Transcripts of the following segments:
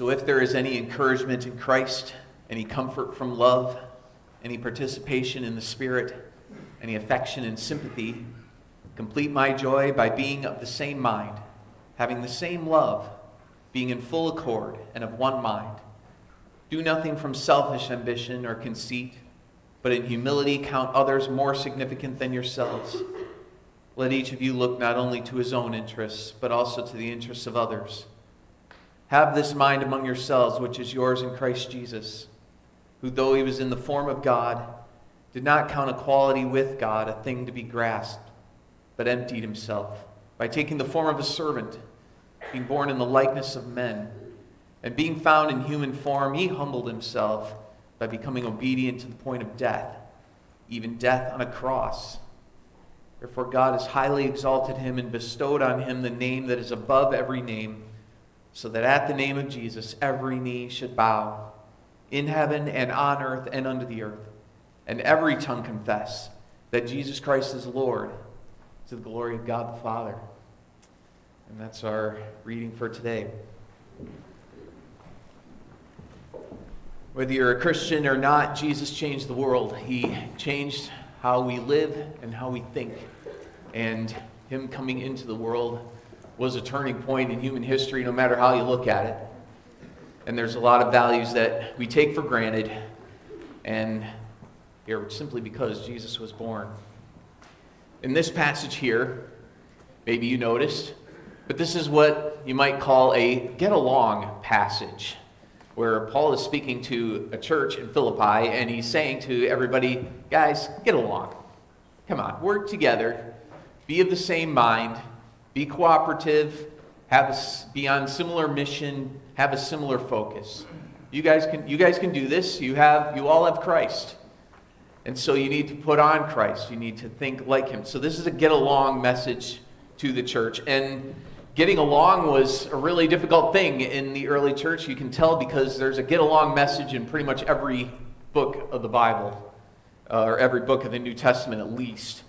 So if there is any encouragement in Christ, any comfort from love, any participation in the Spirit, any affection and sympathy, complete my joy by being of the same mind, having the same love, being in full accord and of one mind. Do nothing from selfish ambition or conceit, but in humility count others more significant than yourselves. Let each of you look not only to his own interests, but also to the interests of others. Have this mind among yourselves, which is yours in Christ Jesus, who, though he was in the form of God, did not count equality with God a thing to be grasped, but emptied himself by taking the form of a servant, being born in the likeness of men. And being found in human form, he humbled himself by becoming obedient to the point of death, even death on a cross. Therefore, God has highly exalted him and bestowed on him the name that is above every name, so that at the name of Jesus every knee should bow, in heaven and on earth and under the earth, and every tongue confess that Jesus Christ is Lord, to the glory of God the Father. And that's our reading for today. Whether you're a Christian or not, Jesus changed the world. He changed how we live and how we think. And Him coming into the world was a turning point in human history, no matter how you look at it. And there's a lot of values that we take for granted, and here simply because Jesus was born. In this passage here, maybe you noticed, but this is what you might call a get along passage where Paul is speaking to a church in Philippi and he's saying to everybody, guys, get along. Come on, work together, be of the same mind, be cooperative, have a, be on similar mission, have a similar focus. You guys can you guys can do this. You have you all have Christ. And so you need to put on Christ. You need to think like him. So this is a get along message to the church. And getting along was a really difficult thing in the early church. You can tell because there's a get along message in pretty much every book of the Bible, uh, or every book of the New Testament at least.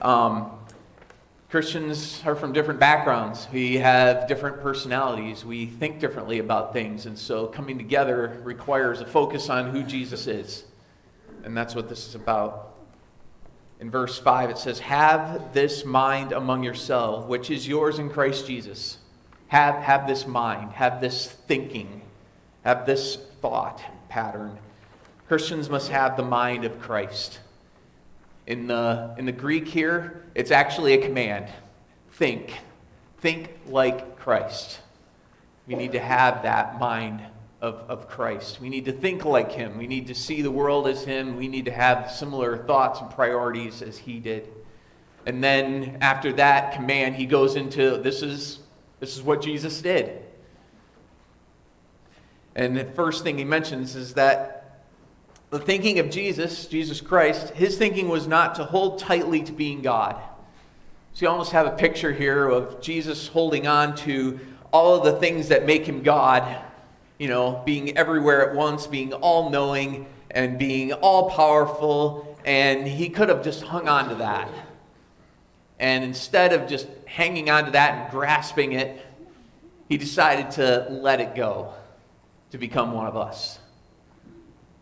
Um, Christians are from different backgrounds. We have different personalities. We think differently about things. And so coming together requires a focus on who Jesus is. And that's what this is about. In verse 5, it says, Have this mind among yourselves, which is yours in Christ Jesus. Have, have this mind, have this thinking, have this thought pattern. Christians must have the mind of Christ. In the, in the Greek here, it's actually a command think. Think like Christ. We need to have that mind of, of Christ. We need to think like him. We need to see the world as him. We need to have similar thoughts and priorities as he did. And then after that command, he goes into this is, this is what Jesus did. And the first thing he mentions is that the thinking of Jesus, Jesus Christ, his thinking was not to hold tightly to being God. So you almost have a picture here of Jesus holding on to all of the things that make him God you know, being everywhere at once, being all knowing, and being all powerful. And he could have just hung on to that. And instead of just hanging on to that and grasping it, he decided to let it go to become one of us.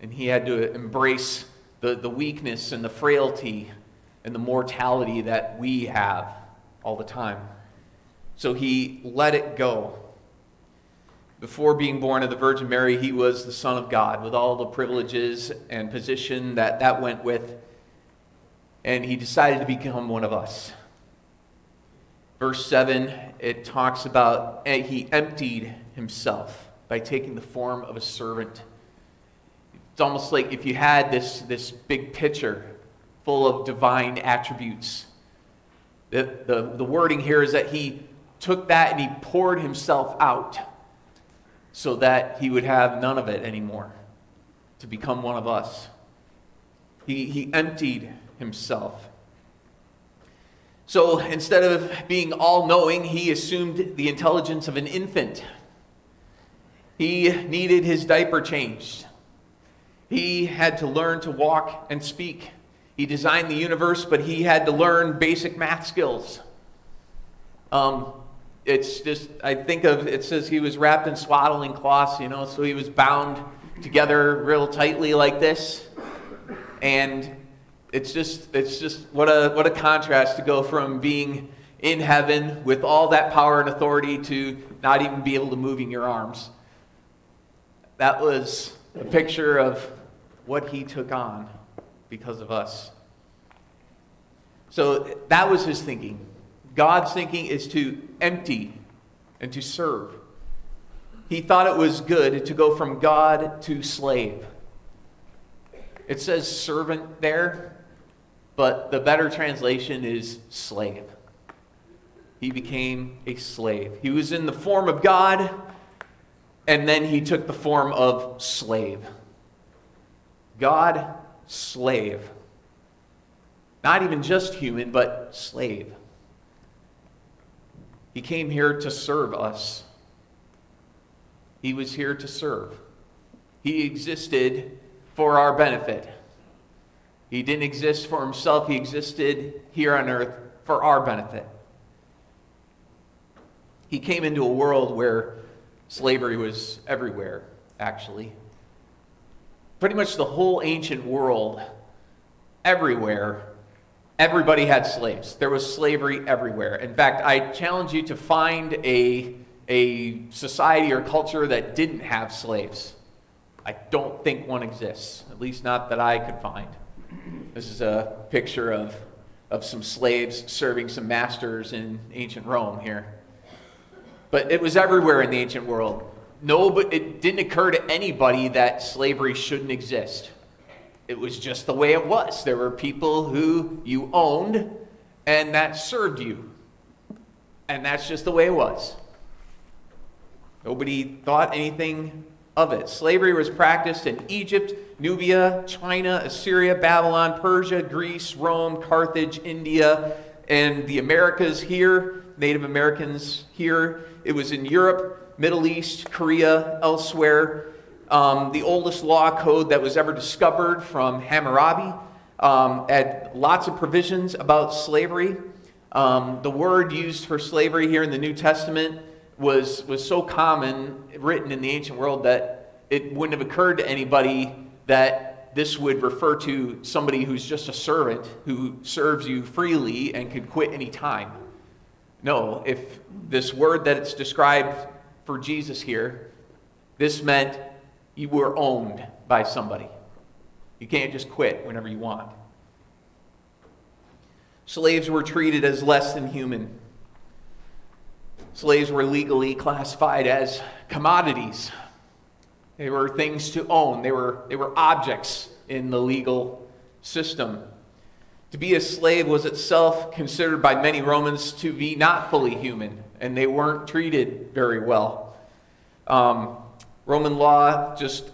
And he had to embrace the, the weakness and the frailty and the mortality that we have all the time. So he let it go. Before being born of the Virgin Mary, he was the Son of God with all the privileges and position that that went with. And he decided to become one of us. Verse 7, it talks about he emptied himself by taking the form of a servant. It's almost like if you had this, this big picture full of divine attributes. The, the, the wording here is that he took that and he poured himself out so that he would have none of it anymore, to become one of us. He, he emptied himself. So instead of being all knowing, he assumed the intelligence of an infant. He needed his diaper changed. He had to learn to walk and speak. He designed the universe, but he had to learn basic math skills. Um, it's just, I think of, it says he was wrapped in swaddling cloths, you know, so he was bound together real tightly like this. And it's just, it's just, what a, what a contrast to go from being in heaven with all that power and authority to not even be able to move in your arms. That was a picture of what he took on because of us. So that was his thinking. God's thinking is to empty and to serve. He thought it was good to go from God to slave. It says servant there, but the better translation is slave. He became a slave. He was in the form of God, and then he took the form of slave. God, slave. Not even just human, but slave. He came here to serve us. He was here to serve. He existed for our benefit. He didn't exist for himself, he existed here on earth for our benefit. He came into a world where slavery was everywhere, actually. Pretty much the whole ancient world, everywhere, Everybody had slaves. There was slavery everywhere. In fact, I challenge you to find a, a society or culture that didn't have slaves. I don't think one exists, at least not that I could find. This is a picture of, of some slaves serving some masters in ancient Rome here. But it was everywhere in the ancient world. No, but it didn't occur to anybody that slavery shouldn't exist it was just the way it was. There were people who you owned and that served you. And that's just the way it was. Nobody thought anything of it. Slavery was practiced in Egypt, Nubia, China, Assyria, Babylon, Persia, Greece, Rome, Carthage, India, and the Americas here, Native Americans here. It was in Europe, Middle East, Korea, elsewhere um, the oldest law code that was ever discovered from Hammurabi. Um, had lots of provisions about slavery. Um, the word used for slavery here in the New Testament was, was so common, written in the ancient world, that it wouldn't have occurred to anybody that this would refer to somebody who's just a servant who serves you freely and could quit any time. No, if this word that it's described for Jesus here, this meant you were owned by somebody. You can't just quit whenever you want. Slaves were treated as less than human. Slaves were legally classified as commodities. They were things to own. They were, they were objects in the legal system. To be a slave was itself considered by many Romans to be not fully human, and they weren't treated very well. Um, Roman law just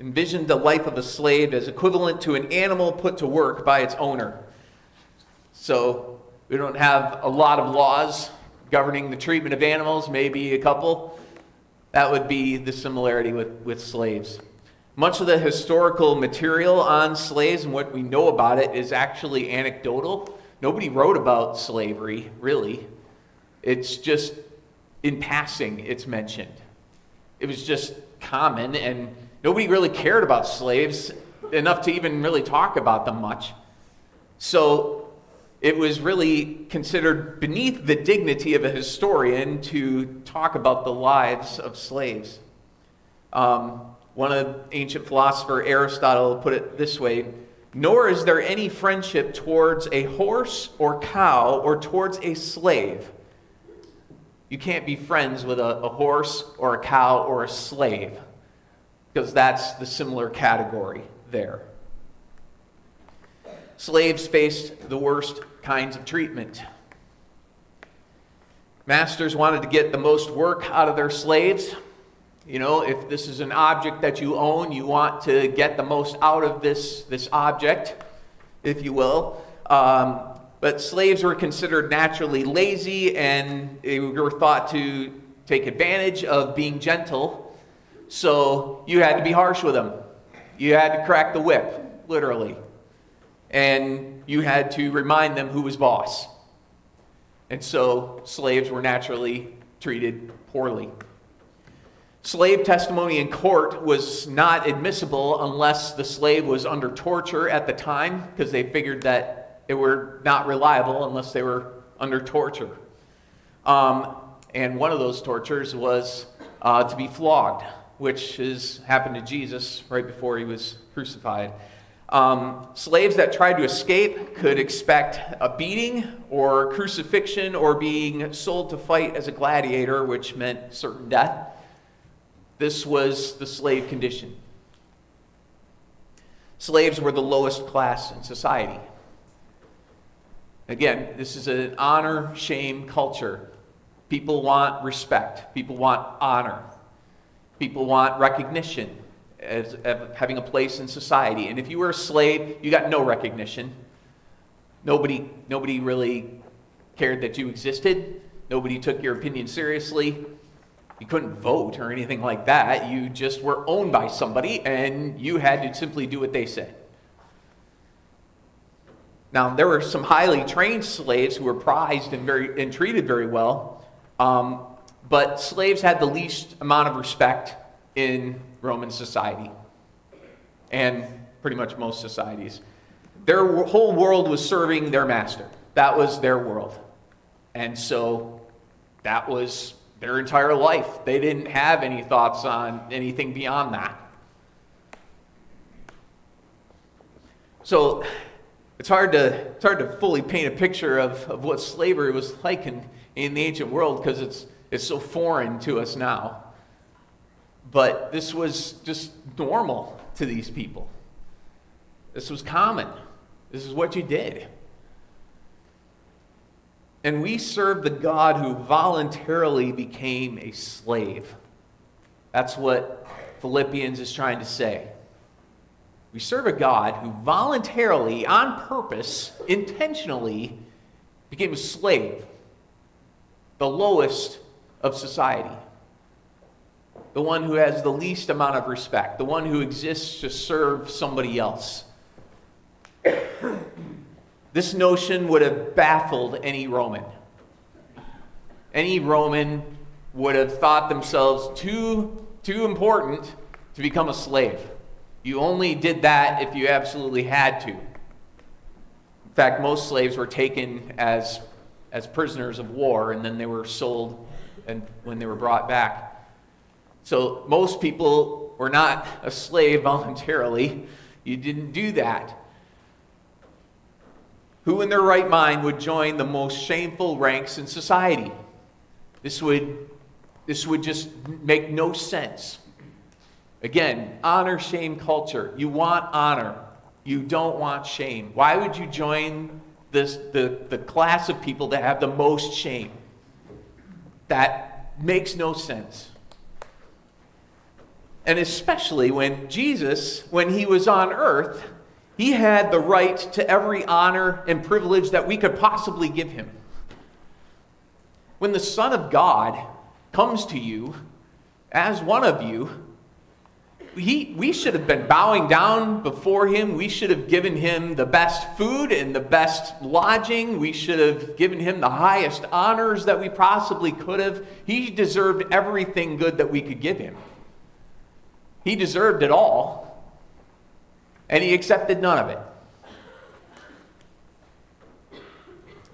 envisioned the life of a slave as equivalent to an animal put to work by its owner. So we don't have a lot of laws governing the treatment of animals, maybe a couple. That would be the similarity with, with slaves. Much of the historical material on slaves and what we know about it is actually anecdotal. Nobody wrote about slavery, really. It's just in passing, it's mentioned. It was just common, and nobody really cared about slaves enough to even really talk about them much. So it was really considered beneath the dignity of a historian to talk about the lives of slaves. Um, one of the ancient philosopher Aristotle put it this way Nor is there any friendship towards a horse or cow or towards a slave you can't be friends with a, a horse or a cow or a slave because that's the similar category there. Slaves faced the worst kinds of treatment. Masters wanted to get the most work out of their slaves. You know, if this is an object that you own, you want to get the most out of this, this object, if you will. Um, but slaves were considered naturally lazy and they were thought to take advantage of being gentle. So you had to be harsh with them. You had to crack the whip, literally. And you had to remind them who was boss. And so slaves were naturally treated poorly. Slave testimony in court was not admissible unless the slave was under torture at the time, because they figured that it were not reliable unless they were under torture. Um, and one of those tortures was uh, to be flogged, which has happened to Jesus right before he was crucified. Um, slaves that tried to escape could expect a beating or crucifixion or being sold to fight as a gladiator, which meant certain death. This was the slave condition. Slaves were the lowest class in society. Again, this is an honor shame culture. People want respect, people want honor, people want recognition as, as having a place in society. And if you were a slave, you got no recognition. Nobody, nobody really cared that you existed. Nobody took your opinion seriously. You couldn't vote or anything like that. You just were owned by somebody and you had to simply do what they said. Now, there were some highly trained slaves who were prized and, very, and treated very well, um, but slaves had the least amount of respect in Roman society and pretty much most societies. Their whole world was serving their master. That was their world. And so that was their entire life. They didn't have any thoughts on anything beyond that. So it's hard to, it's hard to fully paint a picture of, of what slavery was like in, in the ancient world because it's, it's so foreign to us now. But this was just normal to these people. This was common. This is what you did. And we serve the God who voluntarily became a slave. That's what Philippians is trying to say. We serve a God who voluntarily, on purpose, intentionally became a slave, the lowest of society the one who has the least amount of respect, the one who exists to serve somebody else. this notion would have baffled any Roman. Any Roman would have thought themselves too, too important to become a slave. You only did that if you absolutely had to. In fact, most slaves were taken as, as prisoners of war and then they were sold and when they were brought back. So most people were not a slave voluntarily. You didn't do that. Who in their right mind would join the most shameful ranks in society? This would, this would just make no sense. Again, honor shame culture. You want honor, you don't want shame. Why would you join this, the, the class of people that have the most shame? That makes no sense. And especially when Jesus, when he was on earth, he had the right to every honor and privilege that we could possibly give him. When the Son of God comes to you as one of you, he, we should have been bowing down before him. We should have given him the best food and the best lodging. We should have given him the highest honors that we possibly could have. He deserved everything good that we could give him. He deserved it all, and he accepted none of it.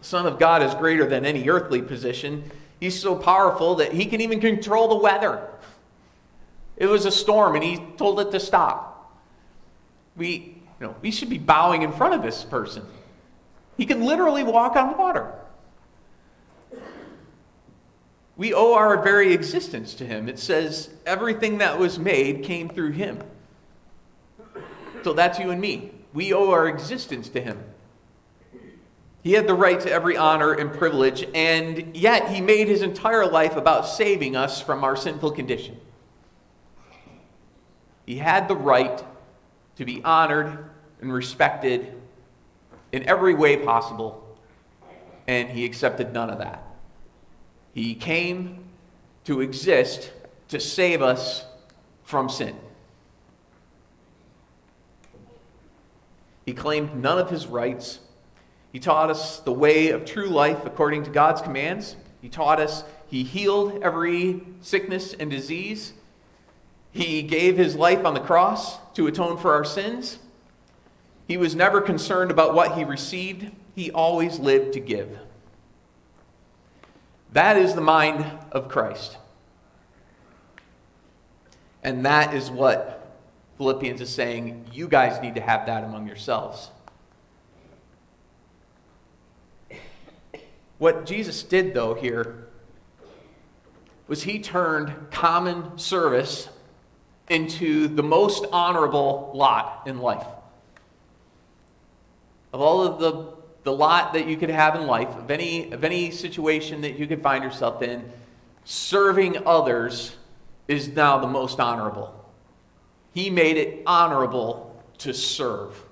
Son of God is greater than any earthly position. He's so powerful that he can even control the weather. It was a storm, and he told it to stop. We, you know, we should be bowing in front of this person. He can literally walk on water. We owe our very existence to him. It says everything that was made came through him. So that's you and me. We owe our existence to him. He had the right to every honor and privilege, and yet he made his entire life about saving us from our sinful condition. He had the right to be honored and respected in every way possible, and he accepted none of that. He came to exist to save us from sin. He claimed none of his rights. He taught us the way of true life according to God's commands. He taught us, He healed every sickness and disease. He gave His life on the cross to atone for our sins. He was never concerned about what He received, He always lived to give. That is the mind of Christ. And that is what Philippians is saying. You guys need to have that among yourselves. What Jesus did, though, here was he turned common service into the most honorable lot in life. Of all of the, the lot that you could have in life, of any, of any situation that you could find yourself in, serving others is now the most honorable. He made it honorable to serve.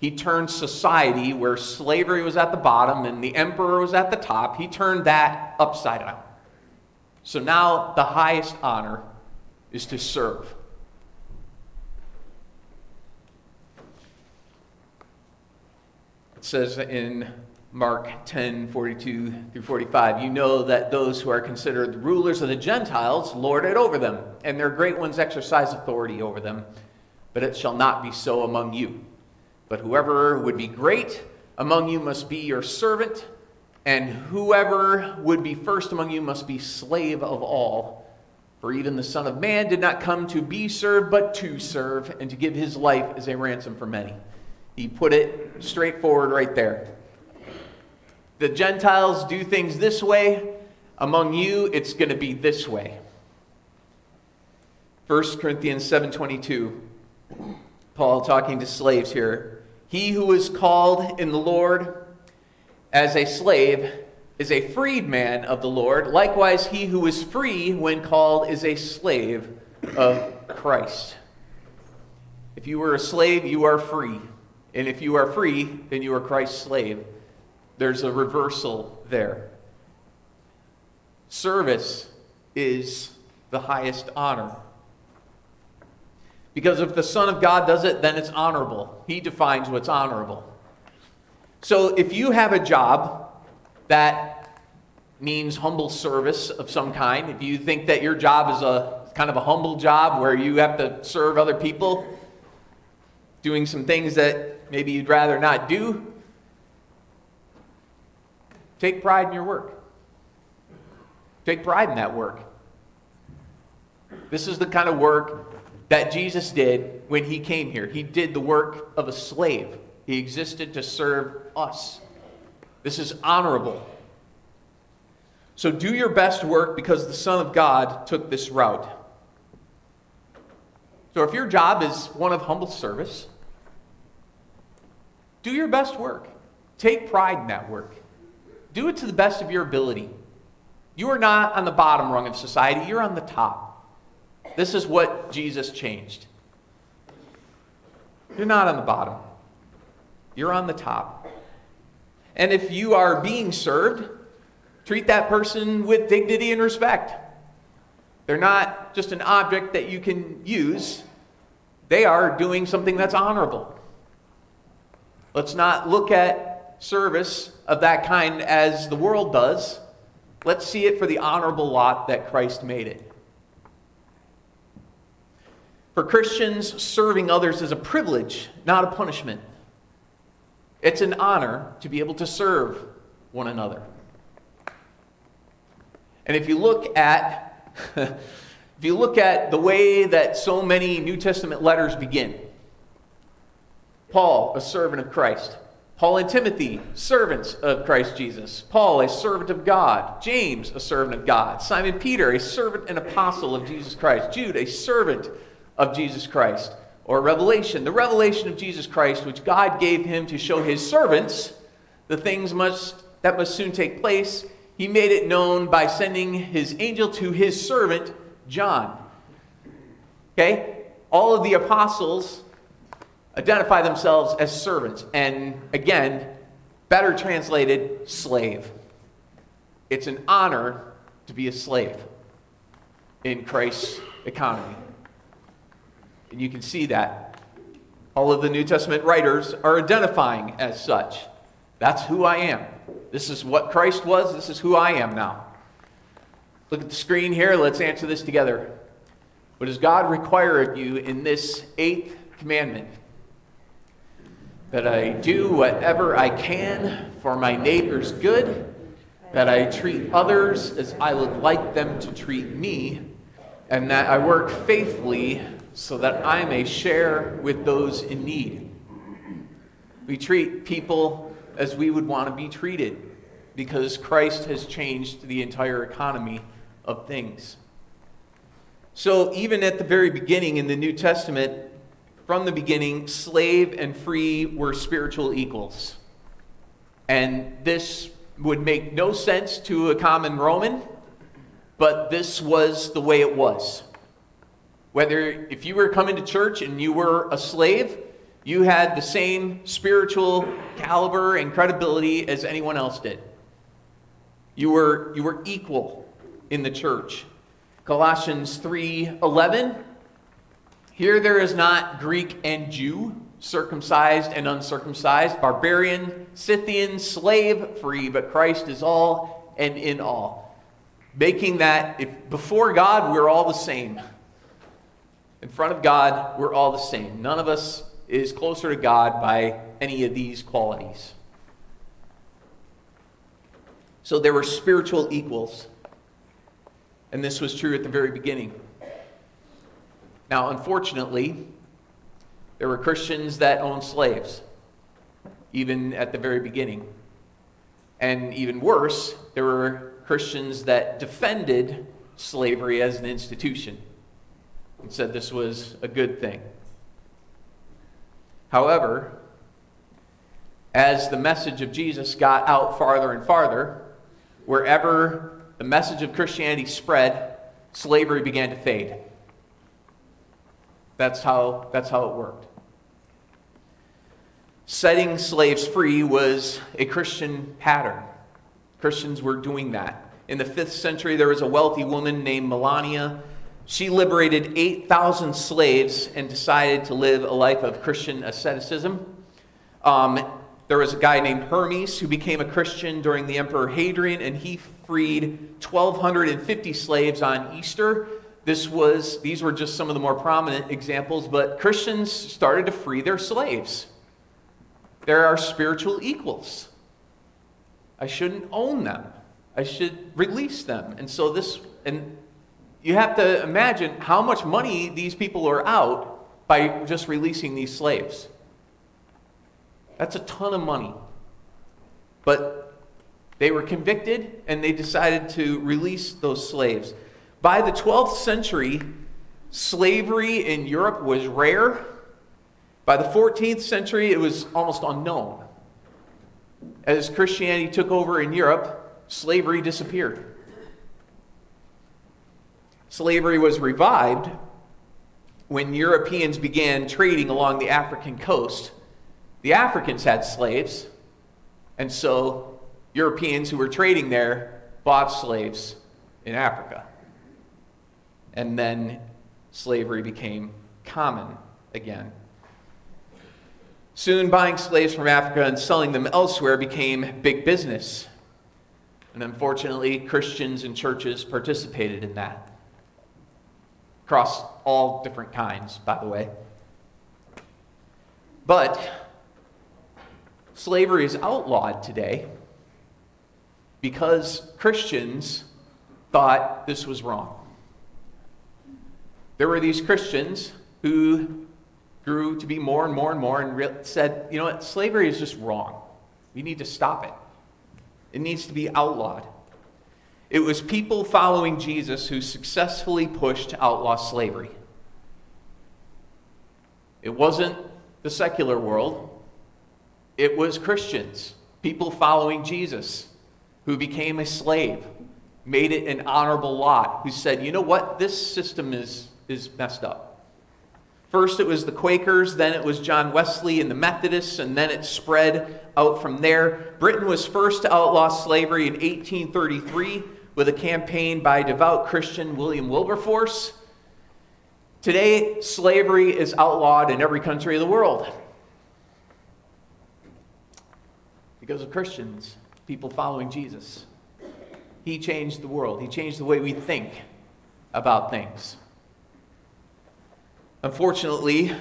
He turned society, where slavery was at the bottom and the emperor was at the top, he turned that upside down. So now the highest honor is to serve. It says in Mark 10 42 through 45, you know that those who are considered rulers of the Gentiles lord it over them, and their great ones exercise authority over them. But it shall not be so among you. But whoever would be great among you must be your servant, and whoever would be first among you must be slave of all. For even the Son of Man did not come to be served, but to serve, and to give his life as a ransom for many. He put it straightforward right there. The Gentiles do things this way. Among you, it's going to be this way. 1 Corinthians 7:22. Paul talking to slaves here. He who is called in the Lord as a slave is a freedman of the Lord. Likewise, he who is free when called is a slave of Christ. If you were a slave, you are free. And if you are free, then you are Christ's slave. There's a reversal there. Service is the highest honor. Because if the Son of God does it, then it's honorable. He defines what's honorable. So if you have a job that means humble service of some kind, if you think that your job is a kind of a humble job where you have to serve other people, doing some things that maybe you'd rather not do, take pride in your work. Take pride in that work. This is the kind of work that Jesus did when he came here. He did the work of a slave, he existed to serve us. This is honorable. So do your best work because the Son of God took this route. So if your job is one of humble service, do your best work. Take pride in that work. Do it to the best of your ability. You are not on the bottom rung of society, you're on the top. This is what Jesus changed. You're not on the bottom, you're on the top. And if you are being served, treat that person with dignity and respect. They're not just an object that you can use, they are doing something that's honorable. Let's not look at service of that kind as the world does. Let's see it for the honorable lot that Christ made it. For Christians, serving others is a privilege, not a punishment. It's an honor to be able to serve one another. And if you look at if you look at the way that so many New Testament letters begin, Paul, a servant of Christ. Paul and Timothy, servants of Christ Jesus. Paul, a servant of God. James, a servant of God. Simon Peter, a servant and apostle of Jesus Christ. Jude, a servant of Jesus Christ. Or revelation, the revelation of Jesus Christ, which God gave him to show his servants the things must, that must soon take place. He made it known by sending his angel to his servant, John. Okay? All of the apostles identify themselves as servants. And again, better translated, slave. It's an honor to be a slave in Christ's economy. And you can see that. All of the New Testament writers are identifying as such. That's who I am. This is what Christ was. This is who I am now. Look at the screen here. Let's answer this together. What does God require of you in this eighth commandment? That I do whatever I can for my neighbor's good, that I treat others as I would like them to treat me, and that I work faithfully so that I may share with those in need. We treat people as we would want to be treated because Christ has changed the entire economy of things. So, even at the very beginning in the New Testament, from the beginning, slave and free were spiritual equals. And this would make no sense to a common Roman, but this was the way it was. Whether if you were coming to church and you were a slave, you had the same spiritual caliber and credibility as anyone else did. You were, you were equal in the church. Colossians 3:11 Here there is not Greek and Jew, circumcised and uncircumcised, barbarian, Scythian, slave free, but Christ is all and in all. Making that if before God we're all the same. In front of God, we're all the same. None of us is closer to God by any of these qualities. So there were spiritual equals. And this was true at the very beginning. Now, unfortunately, there were Christians that owned slaves, even at the very beginning. And even worse, there were Christians that defended slavery as an institution and said this was a good thing. However, as the message of Jesus got out farther and farther, wherever the message of Christianity spread, slavery began to fade. That's how, that's how it worked. Setting slaves free was a Christian pattern. Christians were doing that. In the fifth century, there was a wealthy woman named Melania. She liberated 8,000 slaves and decided to live a life of Christian asceticism. Um, there was a guy named Hermes who became a Christian during the Emperor Hadrian, and he freed 1,250 slaves on Easter. This was, these were just some of the more prominent examples, but Christians started to free their slaves. There are spiritual equals. I shouldn't own them. I should release them. And so this, and you have to imagine how much money these people are out by just releasing these slaves. That's a ton of money. But they were convicted and they decided to release those slaves. By the 12th century, slavery in Europe was rare. By the 14th century, it was almost unknown. As Christianity took over in Europe, slavery disappeared. Slavery was revived when Europeans began trading along the African coast the Africans had slaves, and so Europeans who were trading there bought slaves in Africa. And then slavery became common again. Soon, buying slaves from Africa and selling them elsewhere became big business. And unfortunately, Christians and churches participated in that. Across all different kinds, by the way. But slavery is outlawed today because Christians thought this was wrong. There were these Christians who grew to be more and more and more and said, you know what, slavery is just wrong. We need to stop it. It needs to be outlawed. It was people following Jesus who successfully pushed to outlaw slavery. It wasn't the secular world, it was Christians, people following Jesus, who became a slave, made it an honorable lot, who said, you know what, this system is, is messed up. First, it was the Quakers, then it was John Wesley and the Methodists, and then it spread out from there. Britain was first to outlaw slavery in 1833 with a campaign by devout Christian William Wilberforce. Today, slavery is outlawed in every country of the world. because of Christians, people following Jesus. He changed the world, He changed the way we think about things. Unfortunately,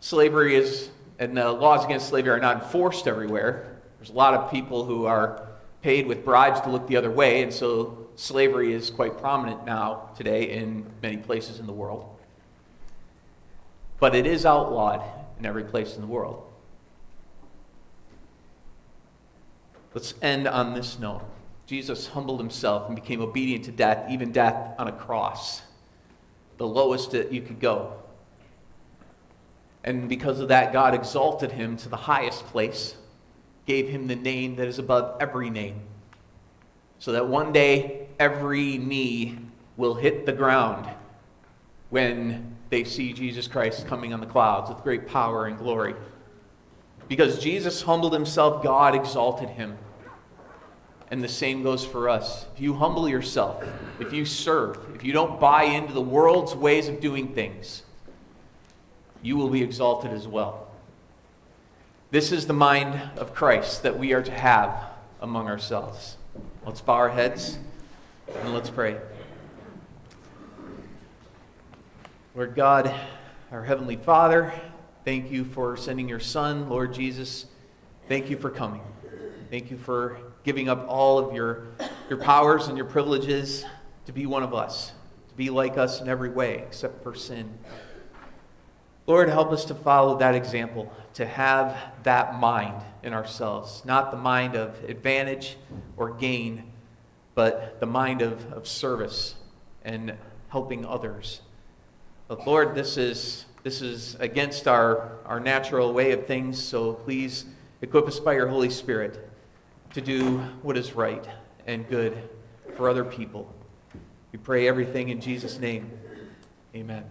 slavery is, and the laws against slavery are not enforced everywhere. There's a lot of people who are paid with bribes to look the other way, and so slavery is quite prominent now today in many places in the world. But it is outlawed in every place in the world. Let's end on this note. Jesus humbled himself and became obedient to death, even death on a cross, the lowest that you could go. And because of that, God exalted him to the highest place, gave him the name that is above every name, so that one day every knee will hit the ground when they see Jesus Christ coming on the clouds with great power and glory. Because Jesus humbled himself, God exalted him. And the same goes for us. If you humble yourself, if you serve, if you don't buy into the world's ways of doing things, you will be exalted as well. This is the mind of Christ that we are to have among ourselves. Let's bow our heads and let's pray. Lord God, our Heavenly Father, thank you for sending your Son, Lord Jesus. Thank you for coming. Thank you for giving up all of your, your powers and your privileges to be one of us, to be like us in every way except for sin. Lord, help us to follow that example, to have that mind in ourselves, not the mind of advantage or gain, but the mind of, of service and helping others. But Lord, this is, this is against our, our natural way of things, so please equip us by your Holy Spirit to do what is right and good for other people. We pray everything in Jesus' name. Amen.